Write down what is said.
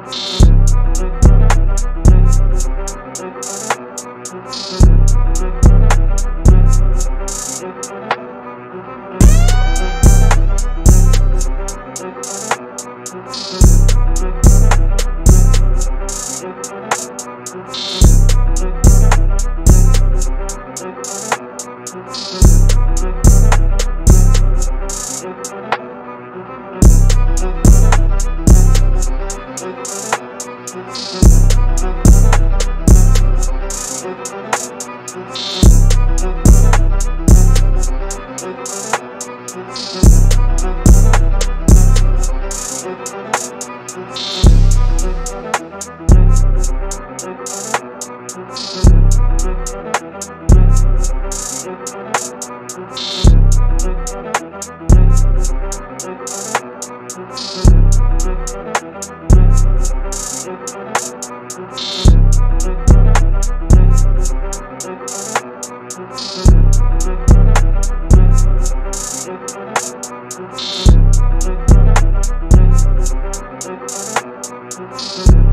Thank Thank